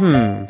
Hmm.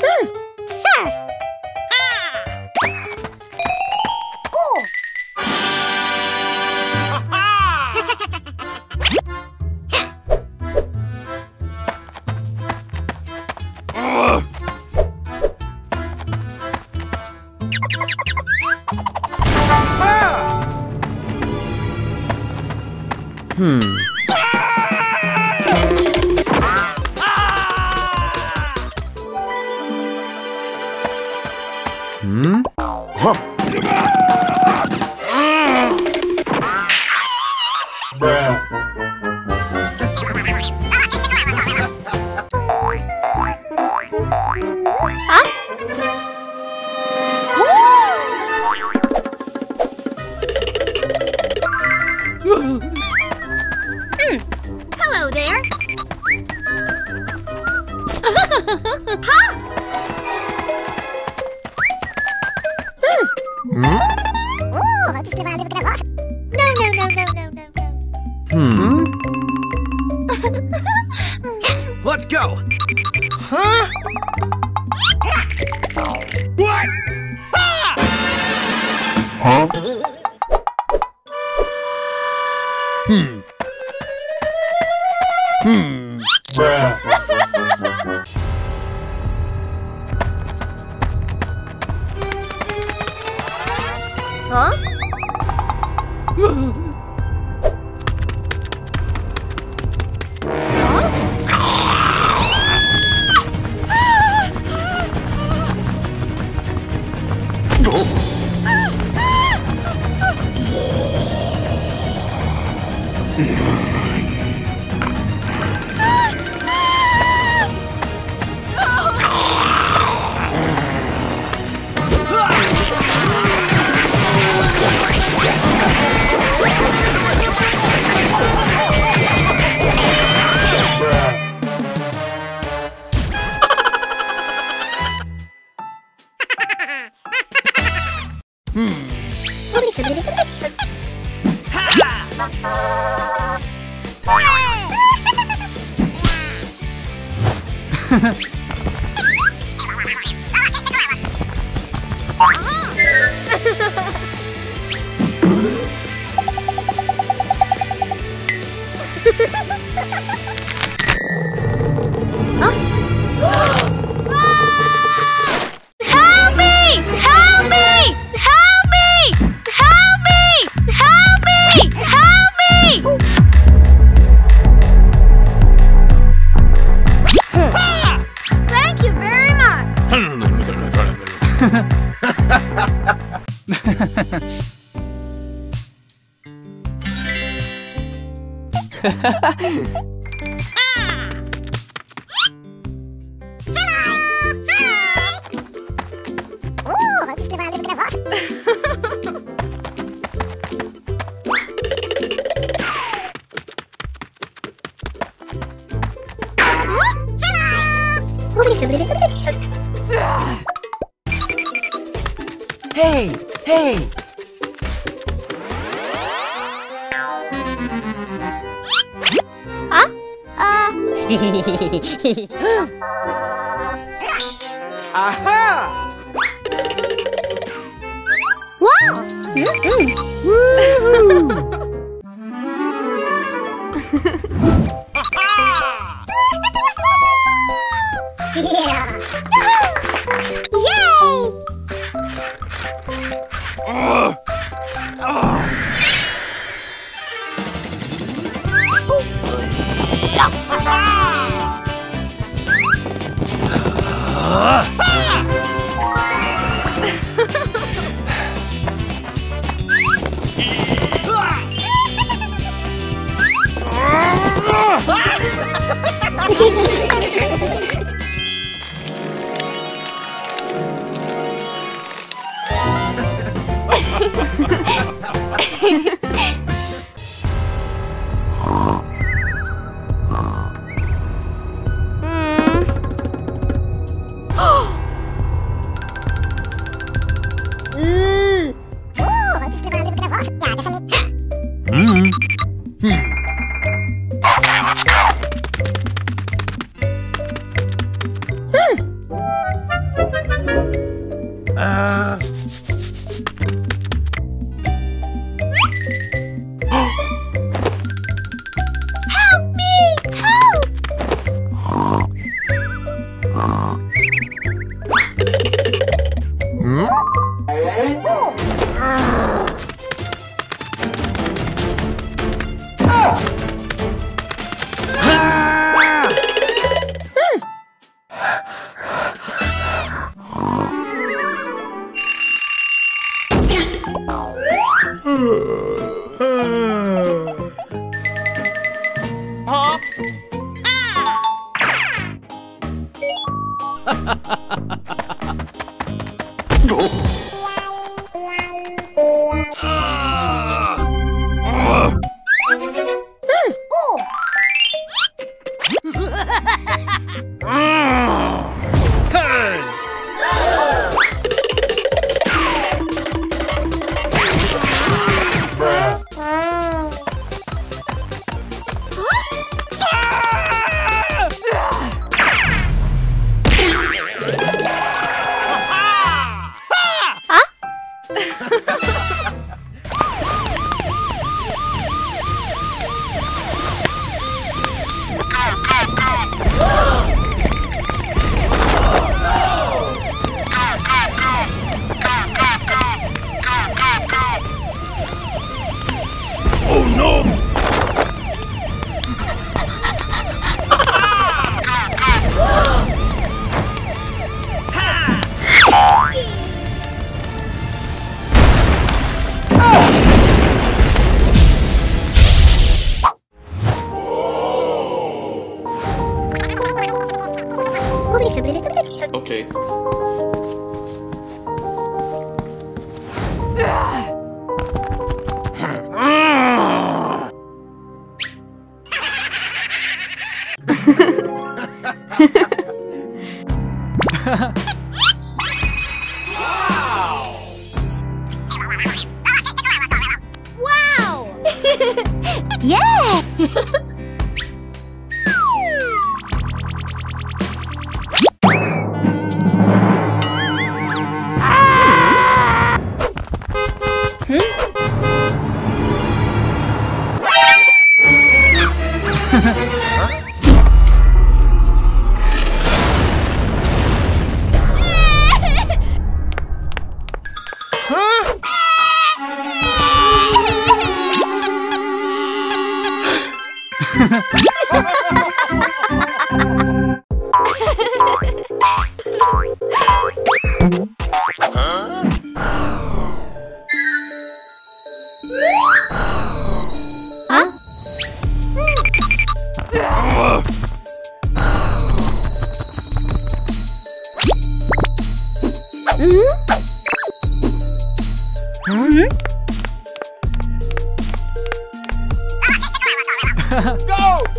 Go!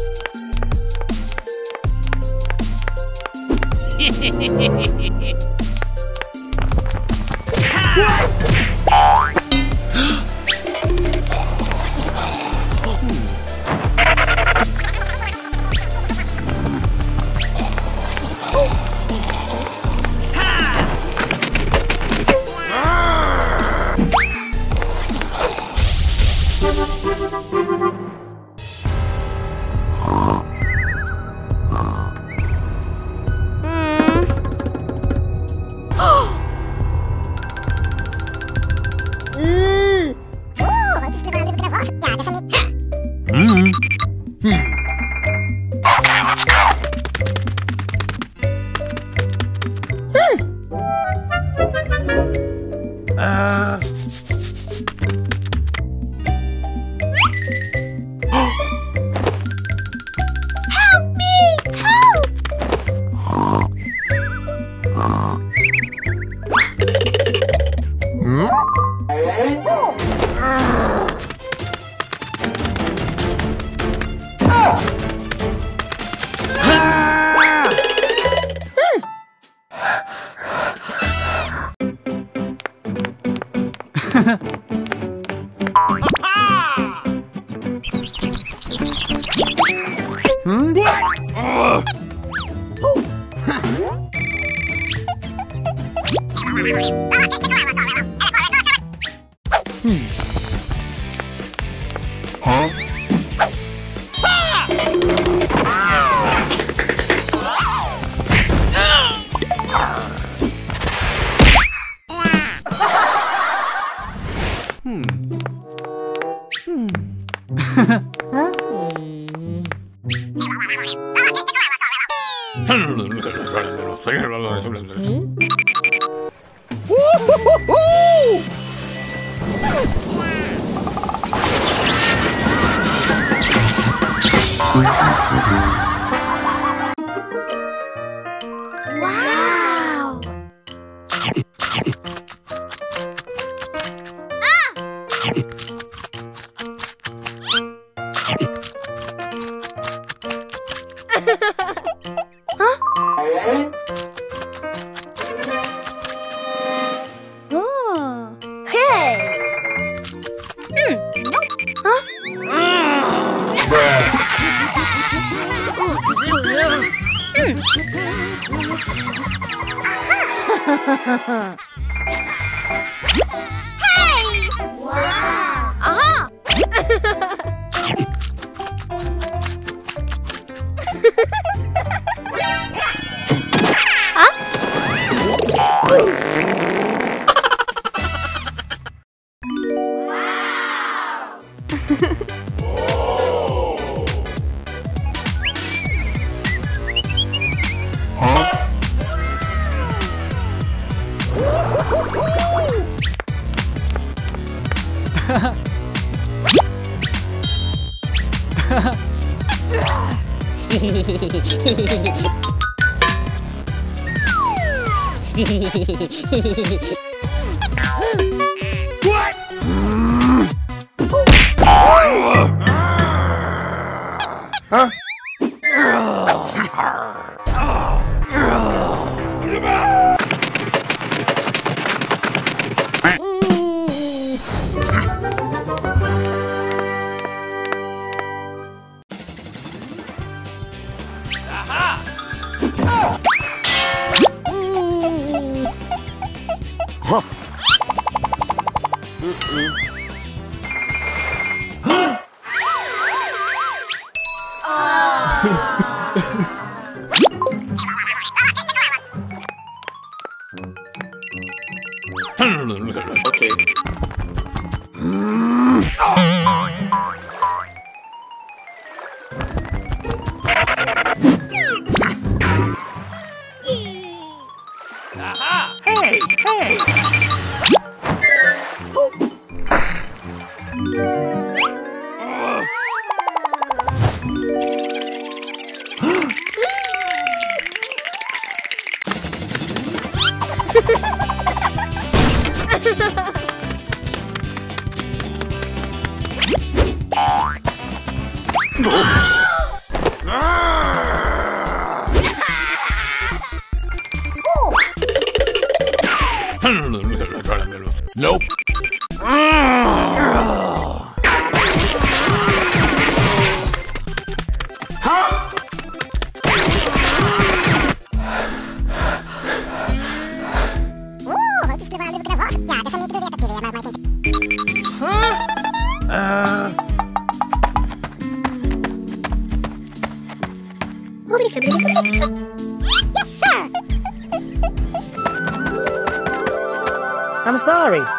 Ooh. 응?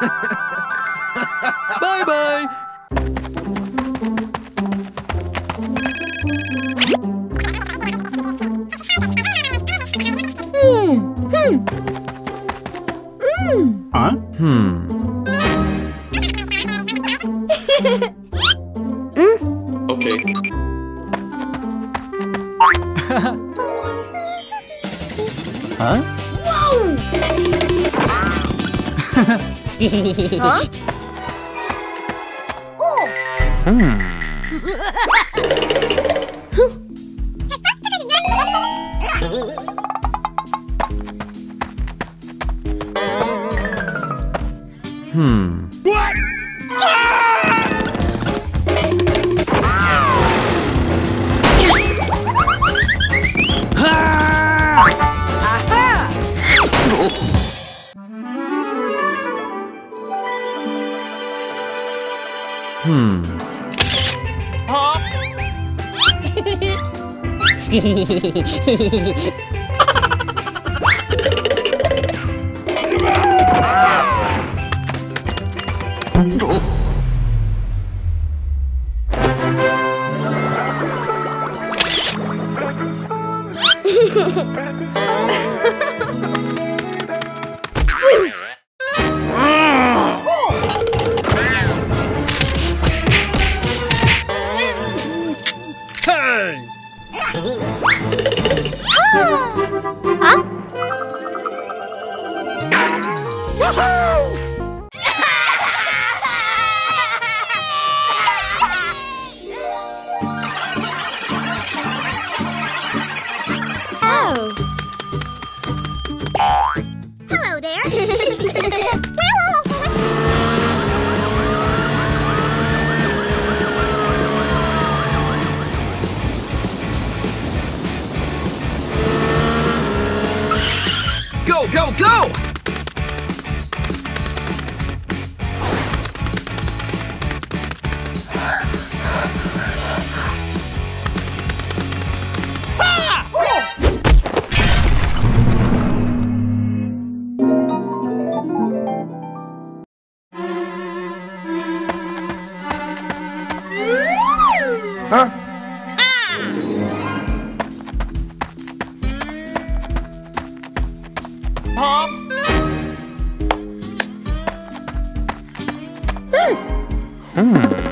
ha ha ha Hmm. What? Hmm. Hey! Hmm.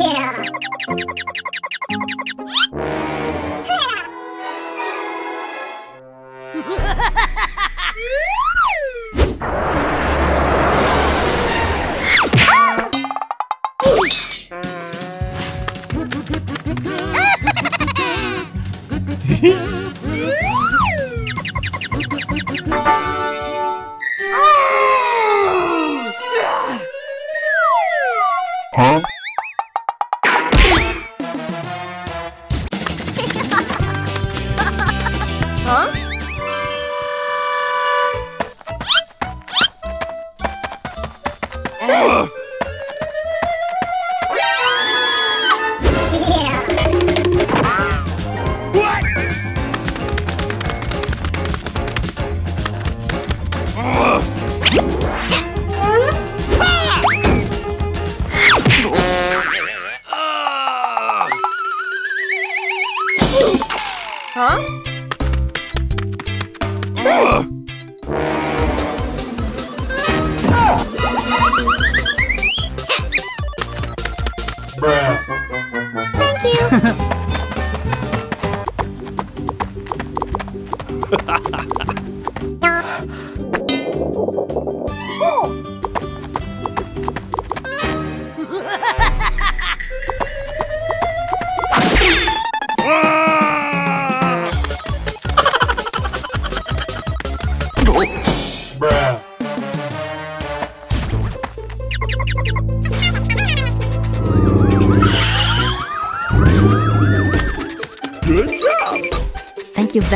Yeah.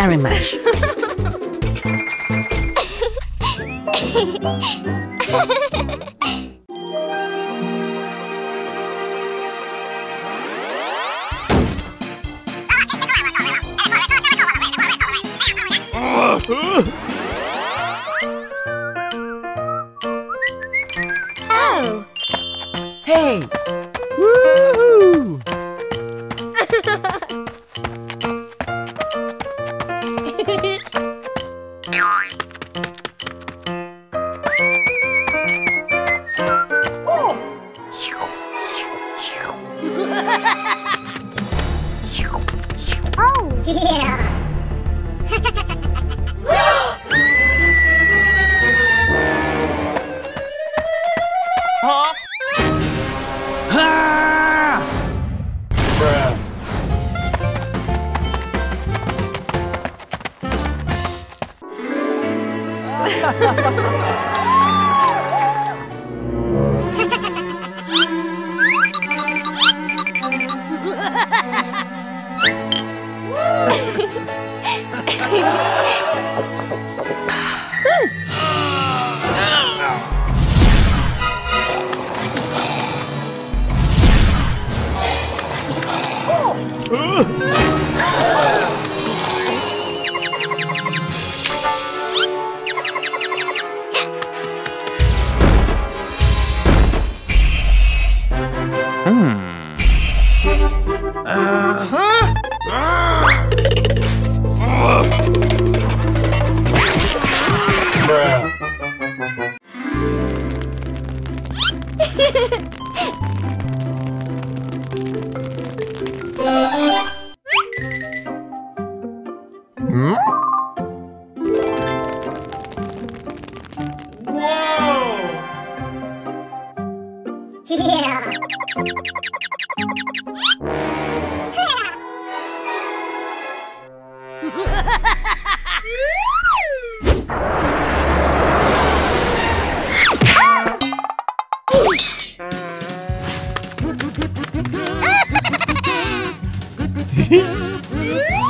Thank you very much. Oh. Hey! Woohoo! oh. Yeah. Ha! Hmm. Huh? Whoa! Yeah. Huh? Yeah. Huh? Hmm. Whoa! Huh?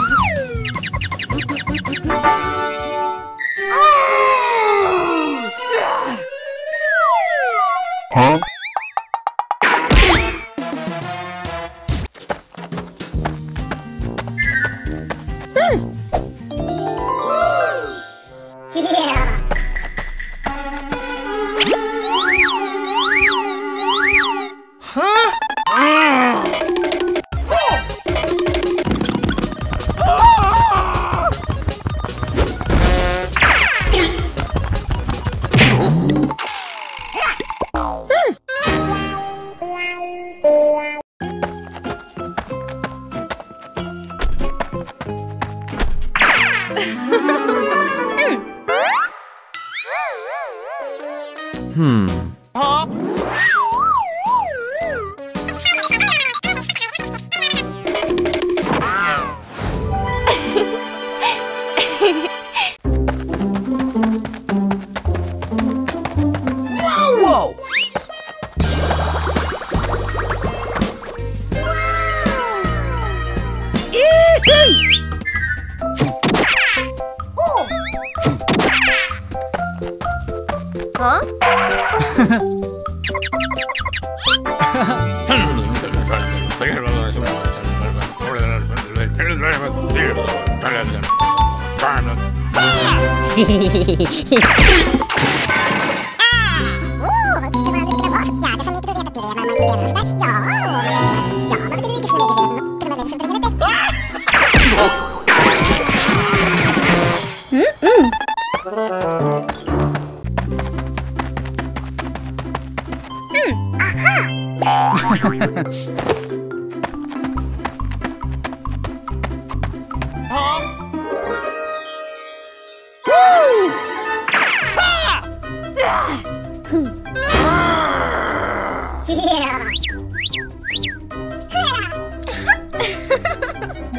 Yeah.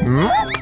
Hmm?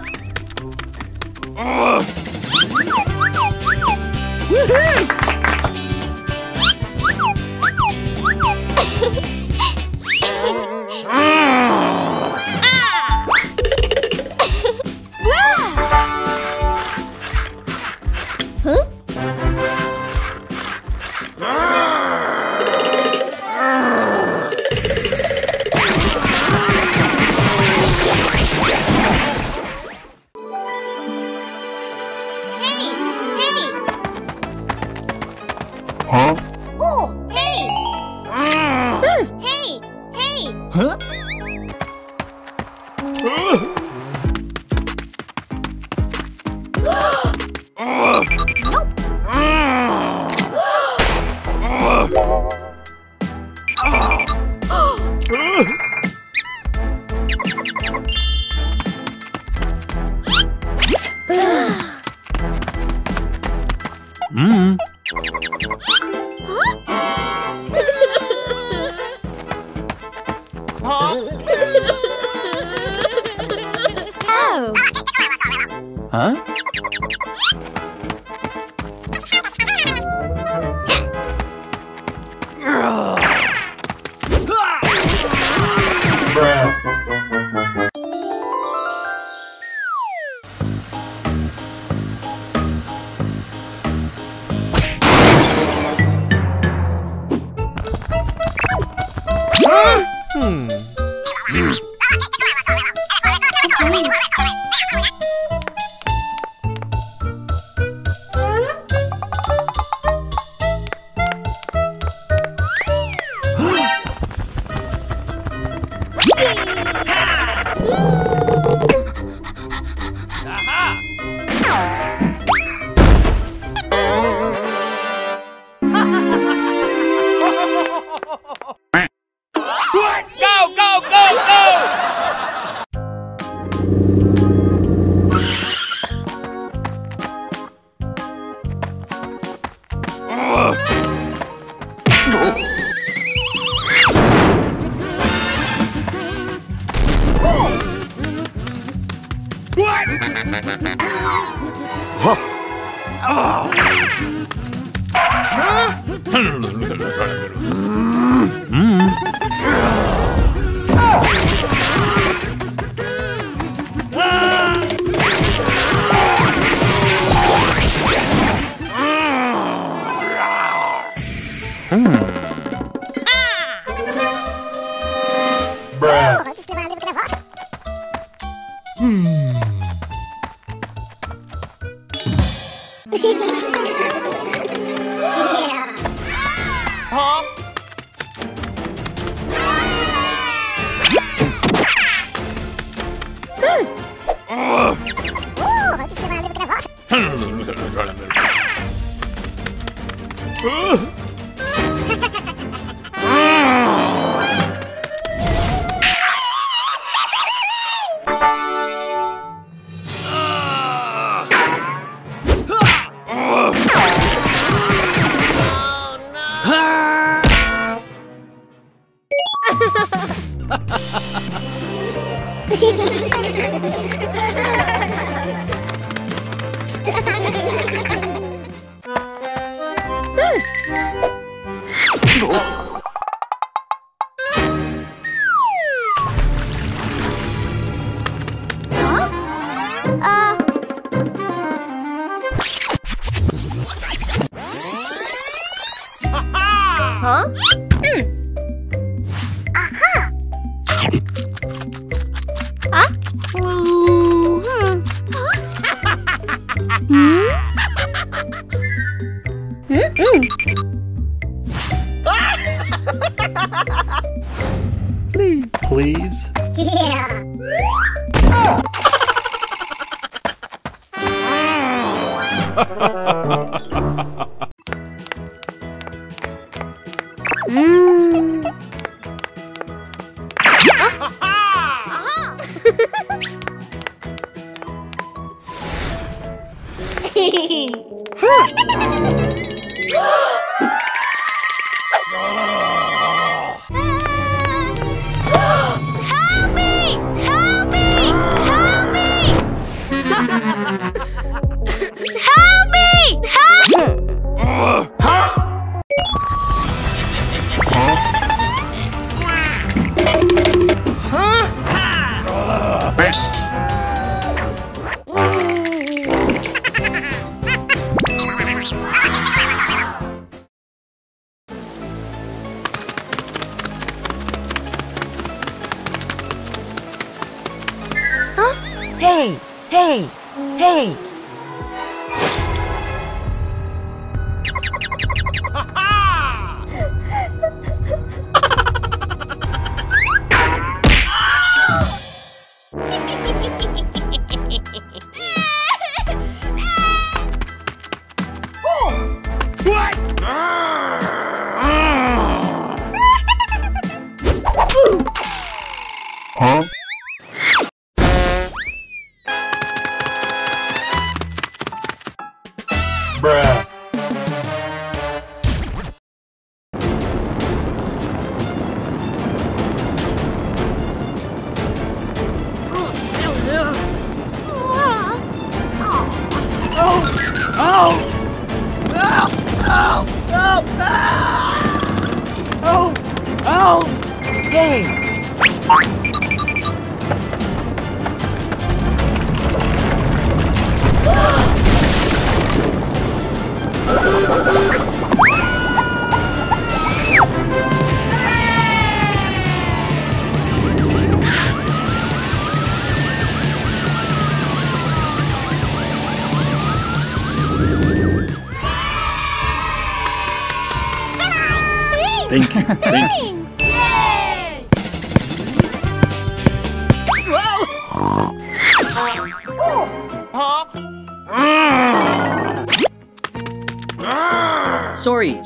Huh?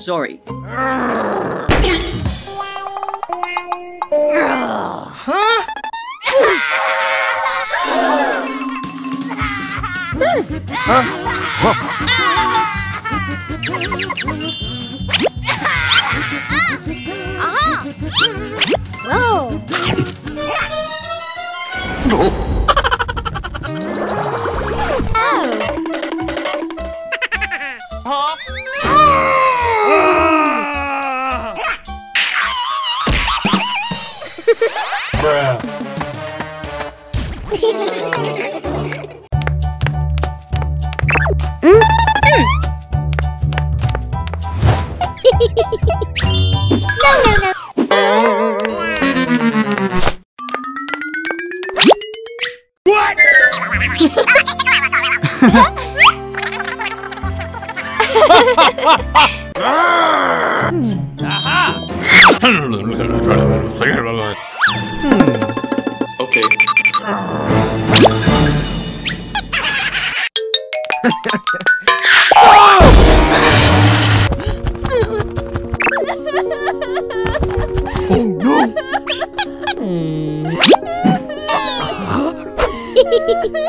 Sorry, Hmm.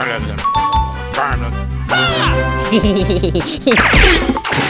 Åh,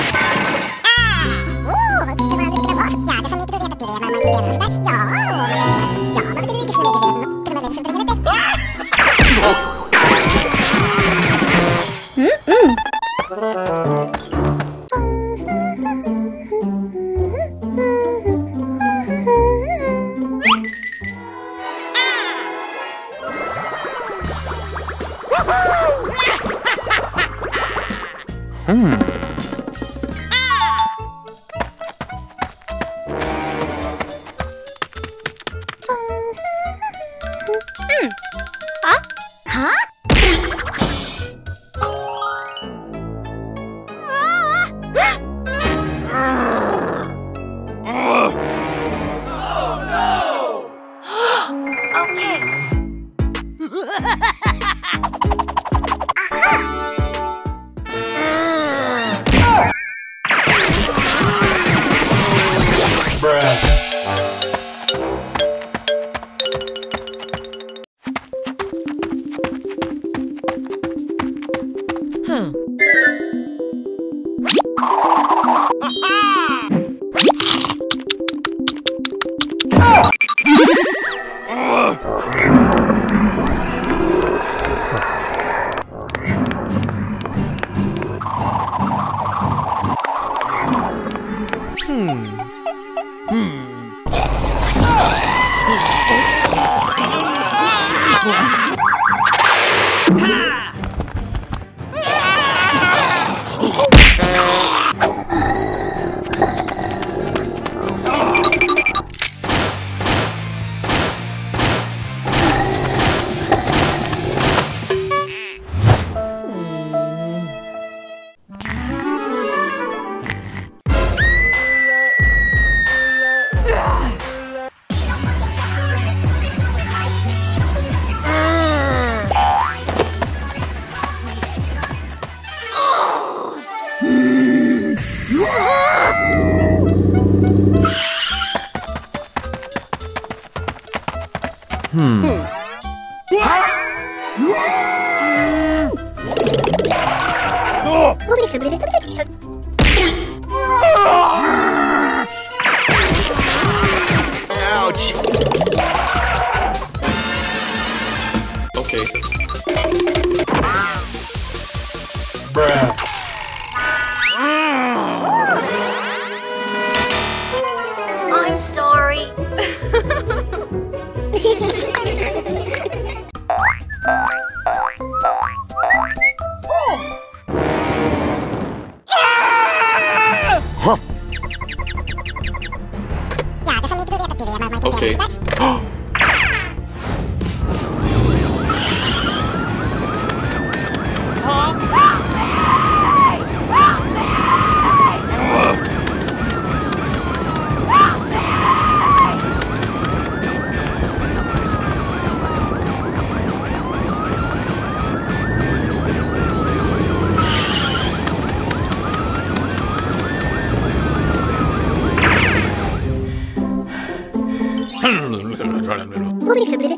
Thank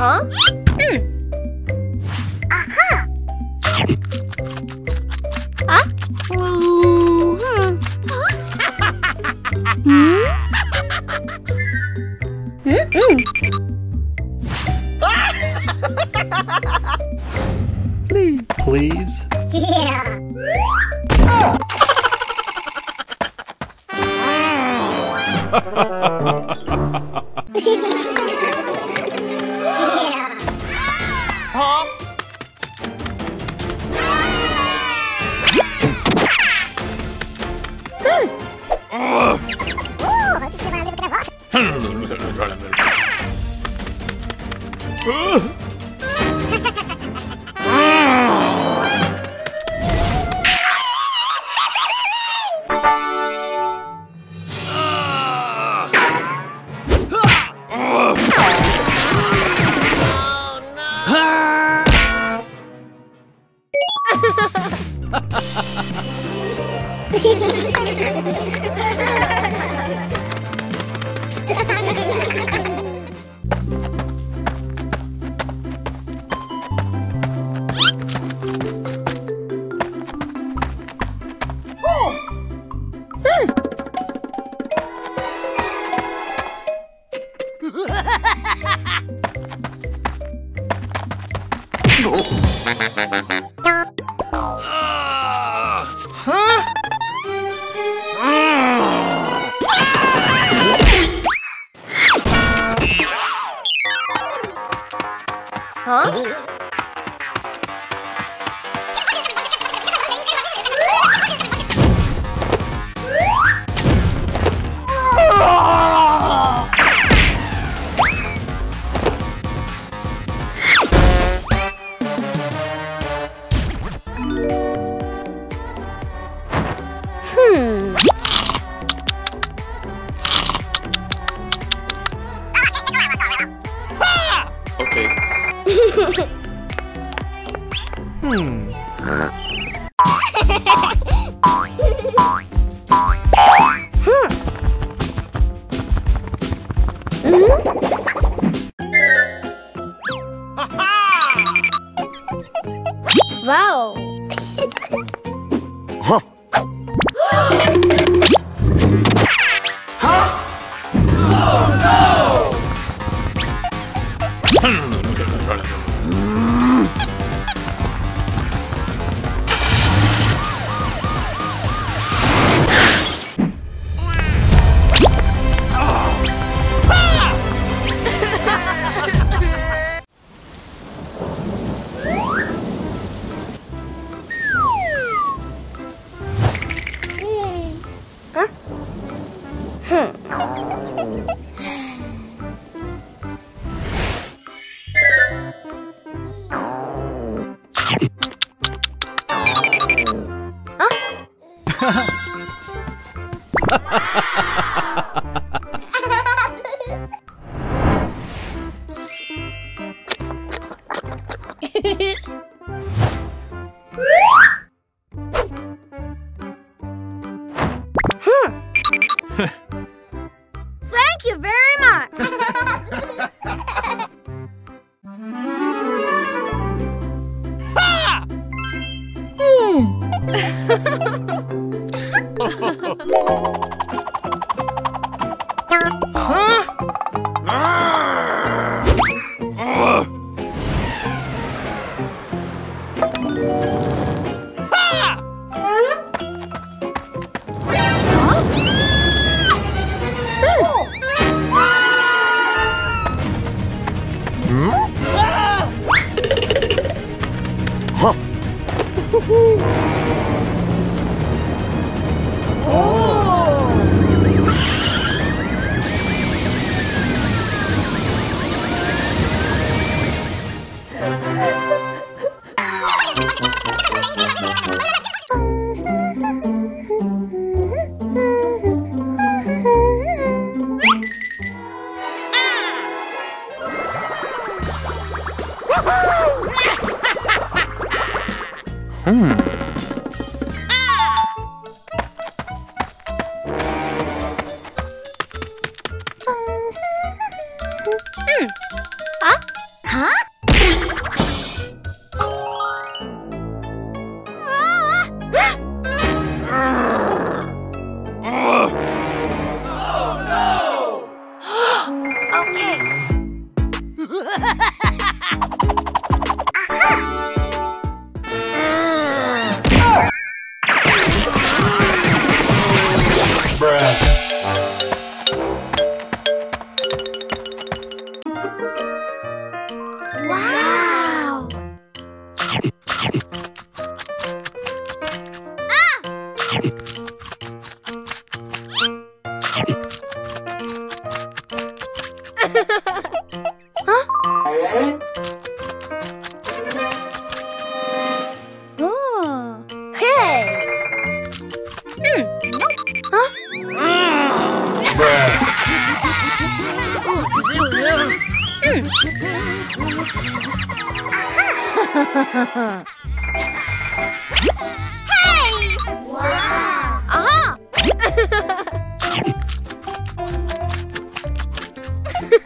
Huh?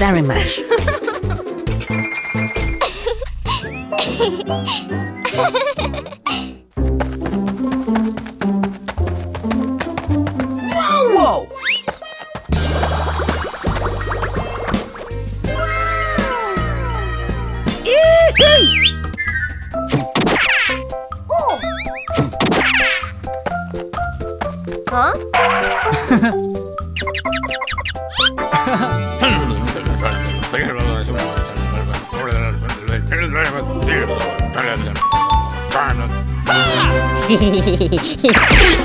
very much. Hehehehe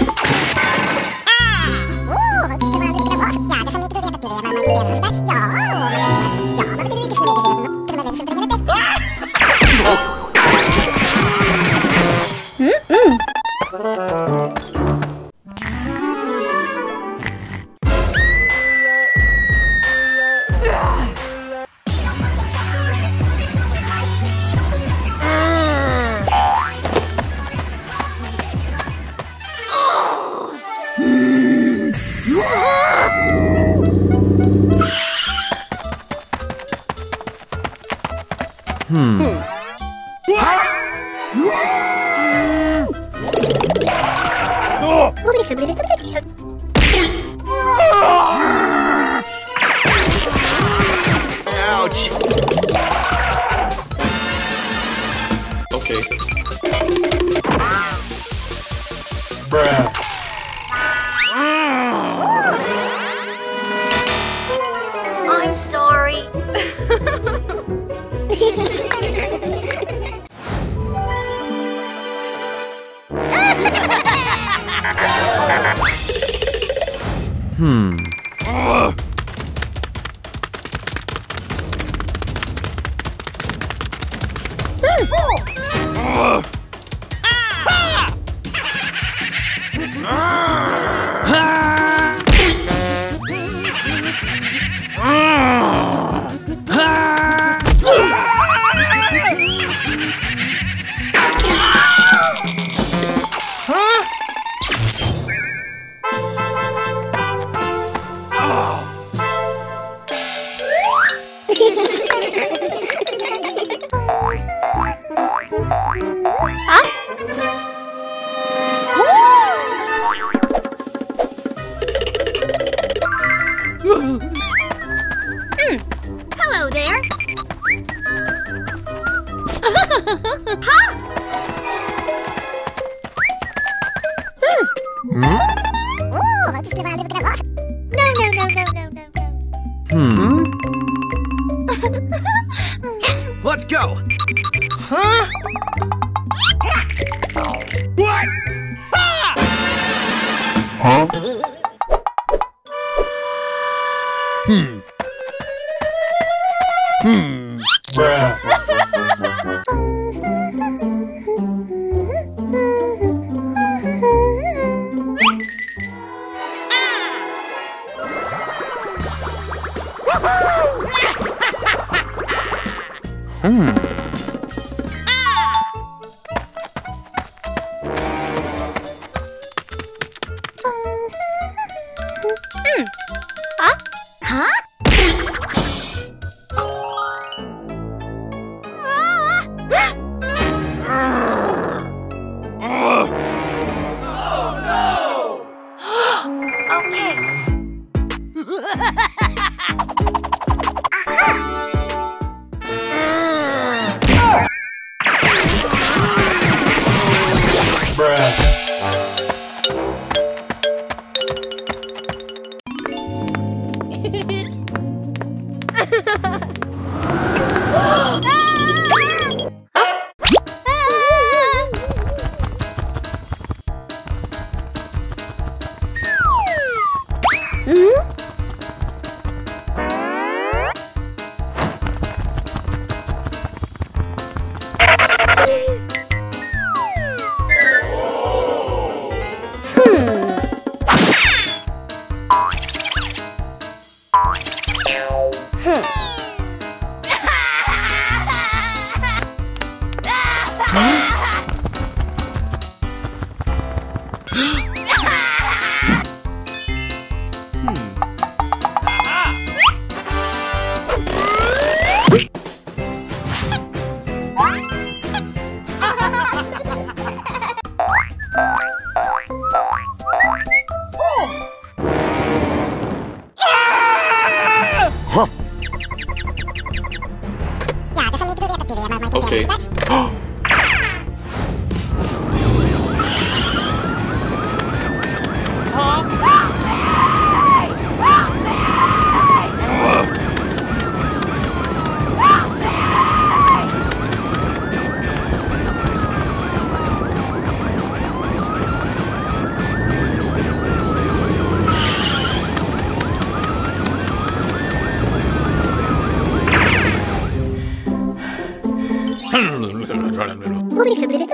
pública